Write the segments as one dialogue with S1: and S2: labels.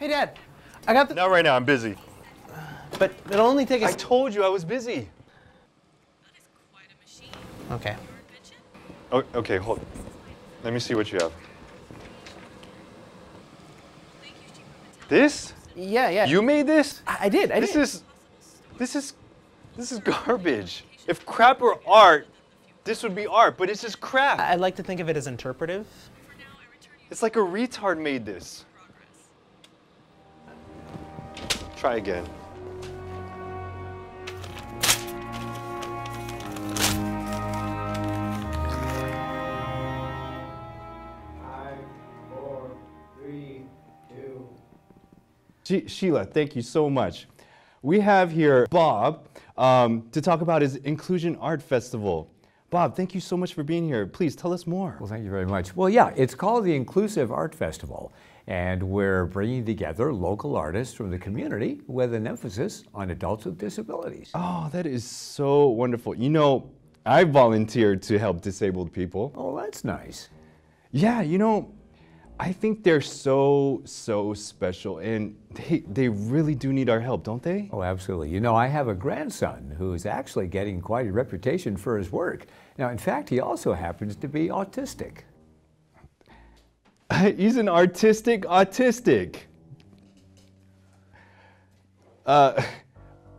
S1: Hey, Dad. I got the.
S2: Not right now, I'm busy.
S1: But it'll only take
S2: I told you I was busy.
S1: Okay.
S2: Oh, okay, hold. Let me see what you have. This?
S1: Yeah, yeah.
S2: You made this?
S1: I, I did. I
S2: This
S1: did.
S2: is, this is, this is garbage. If crap were art, this would be art, but it's just crap.
S1: I like to think of it as interpretive.
S2: It's like a retard made this. Try again.
S3: Five, four, three, two.
S4: Sheila, thank you so much. We have here Bob um, to talk about his Inclusion Art Festival. Bob, thank you so much for being here. Please tell us more.
S5: Well, thank you very much. Well, yeah, it's called the Inclusive Art Festival, and we're bringing together local artists from the community with an emphasis on adults with disabilities.
S4: Oh, that is so wonderful. You know, I volunteered to help disabled people.
S5: Oh, that's nice.
S4: Yeah, you know, I think they're so, so special and they, they really do need our help, don't they?
S5: Oh, absolutely. You know, I have a grandson who's actually getting quite a reputation for his work. Now, in fact, he also happens to be autistic.
S4: He's an artistic autistic. Uh,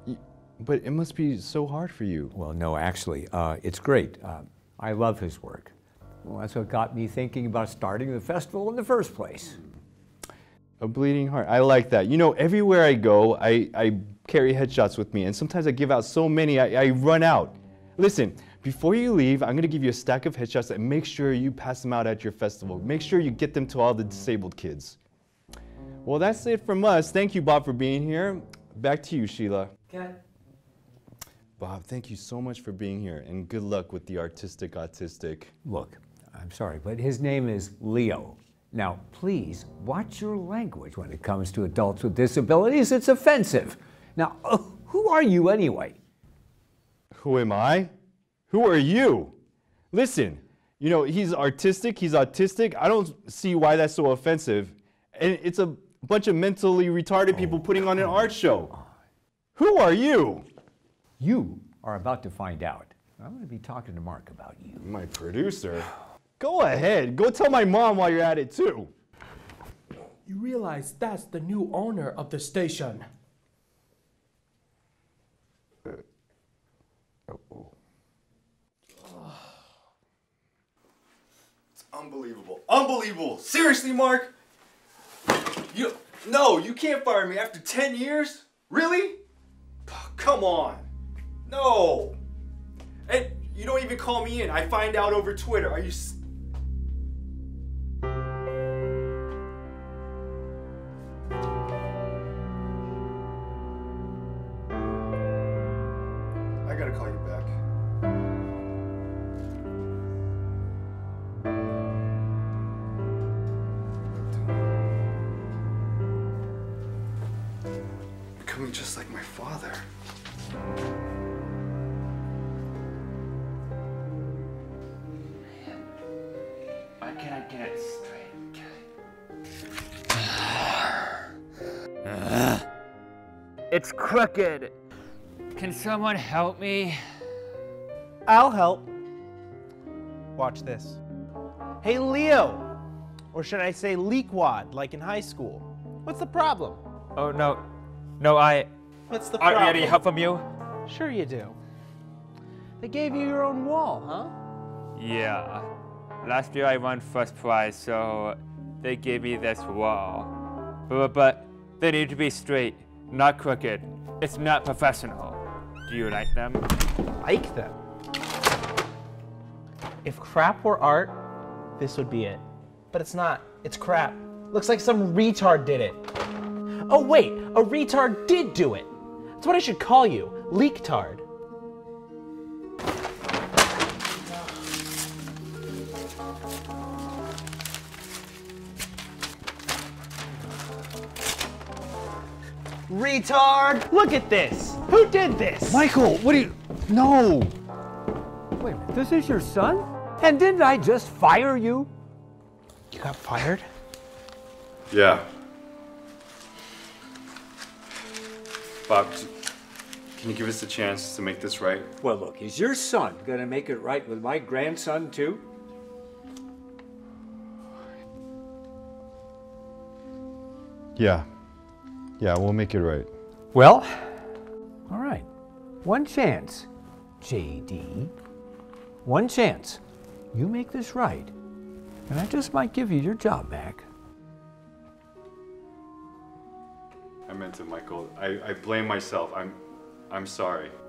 S4: but it must be so hard for you.
S5: Well, no, actually, uh, it's great. Uh, I love his work. Well, that's what got me thinking about starting the festival in the first place.
S4: A bleeding heart. I like that. You know, everywhere I go, I, I carry headshots with me, and sometimes I give out so many, I, I run out. Listen, before you leave, I'm gonna give you a stack of headshots and make sure you pass them out at your festival. Make sure you get them to all the disabled kids. Well, that's it from us. Thank you, Bob, for being here. Back to you, Sheila. Bob, thank you so much for being here, and good luck with the artistic autistic.
S5: Look, I'm sorry, but his name is Leo. Now, please watch your language when it comes to adults with disabilities. It's offensive. Now, uh, who are you anyway?
S4: Who am I? Who are you? Listen, you know, he's artistic, he's autistic. I don't see why that's so offensive. And it's a bunch of mentally retarded people oh, putting on an art show. Who are you?
S5: You are about to find out. I'm going to be talking to Mark about you.
S4: My producer. Go ahead, go tell my mom while you're at it too.
S6: You realize that's the new owner of the station.
S2: Unbelievable. Unbelievable. Seriously, Mark? You no, you can't fire me after 10 years? Really? Come on. No. And you don't even call me in. I find out over Twitter. Are you I gotta call you back. Becoming just like my father.
S7: Why can't I get it straight? It's crooked. Can someone help me?
S1: I'll help. Watch this. Hey, Leo. Or should I say leakwad, like in high school? What's the problem?
S7: Oh no, no, I.
S1: What's the problem?
S7: I need any help from you?
S1: Sure you do. They gave you your own wall, huh?
S7: Yeah. Last year I won first prize, so they gave me this wall. But, but they need to be straight, not crooked. It's not professional. Do you like them?
S1: Like them. If crap were art, this would be it. But it's not. It's crap. Looks like some retard did it. Oh wait, a retard did do it. That's what I should call you, leaktard. Retard! Look at this! Who did this?
S4: Michael, what do you. No!
S5: Wait minute, this is your son? And didn't I just fire you?
S1: You got fired?
S2: Yeah.
S4: Bob, can you give us a chance to make this right?
S5: Well, look, is your son going to make it right with my grandson, too?
S4: Yeah. Yeah, we'll make it right.
S5: Well, all right. One chance, JD. One chance. You make this right, and I just might give you your job back.
S4: I meant it, Michael. I, I blame myself. I'm I'm sorry.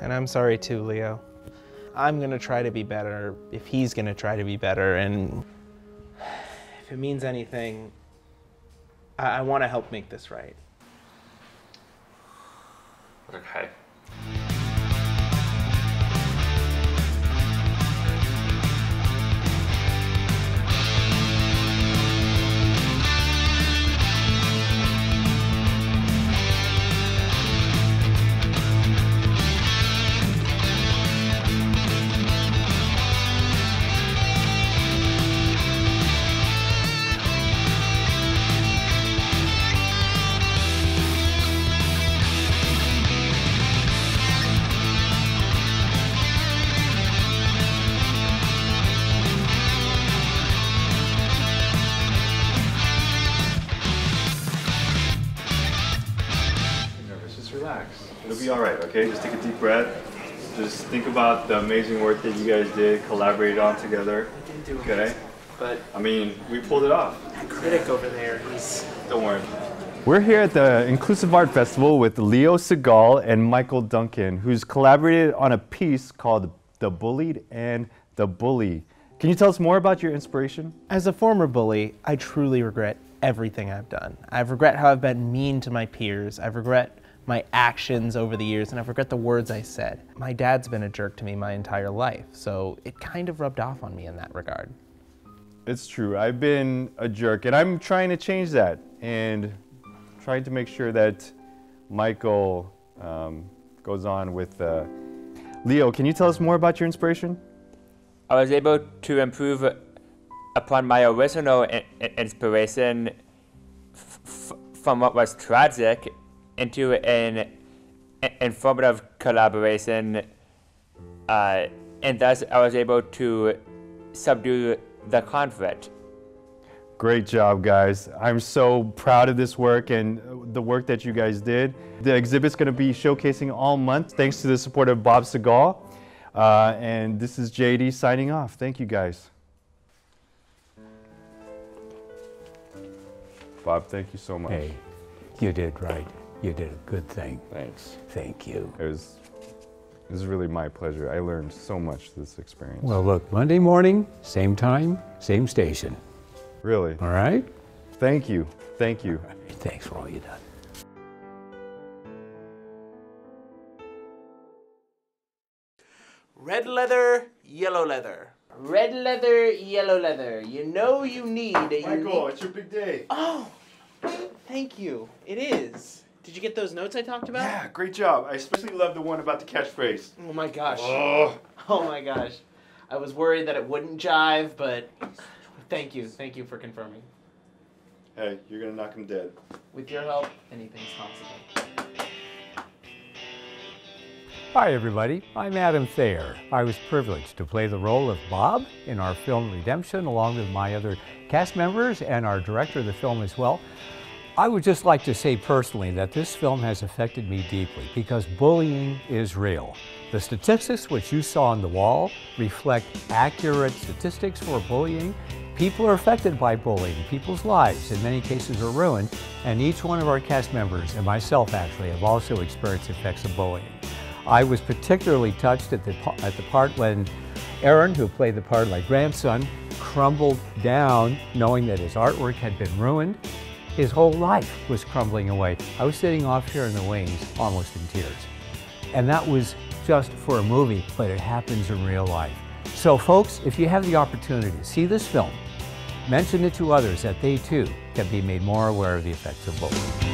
S1: And I'm sorry too, Leo. I'm gonna try to be better if he's gonna try to be better, and if it means anything, I, I want to help make this right.
S7: Okay.
S4: It'll be all right, okay? Just take a deep breath. Just think about the amazing work that you guys did, collaborated on together.
S1: didn't do
S4: Okay?
S1: But
S4: I mean, we pulled it off.
S1: that critic over there, he's
S4: Don't worry. We're here at the Inclusive Art Festival with Leo Segal and Michael Duncan, who's collaborated on a piece called The Bullied and the Bully. Can you tell us more about your inspiration?
S1: As a former bully, I truly regret everything I've done. I regret how I've been mean to my peers. I regret my actions over the years, and I regret the words I said. My dad's been a jerk to me my entire life, so it kind of rubbed off on me in that regard.
S4: It's true. I've been a jerk, and I'm trying to change that and trying to make sure that Michael um, goes on with. Uh... Leo, can you tell us more about your inspiration?
S7: I was able to improve upon my original i- i- inspiration f- f- from what was tragic into an informative collaboration, uh, and thus I was able to subdue the conflict.
S4: Great job, guys. I'm so proud of this work and the work that you guys did. The exhibit's going to be showcasing all month thanks to the support of Bob Segal. Uh, and this is JD signing off. Thank you, guys. Bob, thank you so much.
S5: Hey, you did right. You did a good thing.
S4: Thanks.
S5: Thank you.
S4: It was, it was really my pleasure. I learned so much this experience.
S5: Well, look, Monday morning, same time, same station.
S4: really.
S5: All right?
S4: Thank you. Thank you.
S5: Thanks for all you've done.
S1: Red leather, yellow leather. Red leather, yellow leather. You know you need a unique-
S4: it's your big day.
S1: Oh, thank you. It is. Did you get those notes I talked about?
S4: Yeah, great job. I especially love the one about the catchphrase.
S1: Oh my gosh.
S4: Oh.
S1: Oh my gosh. I was worried that it wouldn't jive, but thank you. Thank you for confirming.
S4: Hey, you're gonna knock him dead.
S1: With your help, anything's possible.
S5: Hi, everybody. I'm Adam Thayer. I was privileged to play the role of Bob in our film Redemption, along with my other cast members and our director of the film as well. I would just like to say personally that this film has affected me deeply because bullying is real. The statistics which you saw on the wall reflect accurate statistics for bullying. People are affected by bullying. People's lives, in many cases, are ruined, and each one of our cast members, and myself actually, have also experienced effects of bullying. I was particularly touched at the, at the part when Aaron, who played the part of my grandson, crumbled down knowing that his artwork had been ruined. His whole life was crumbling away. I was sitting off here in the wings, almost in tears. And that was just for a movie, but it happens in real life. So, folks, if you have the opportunity to see this film, mention it to others that they too can be made more aware of the effects of bullying.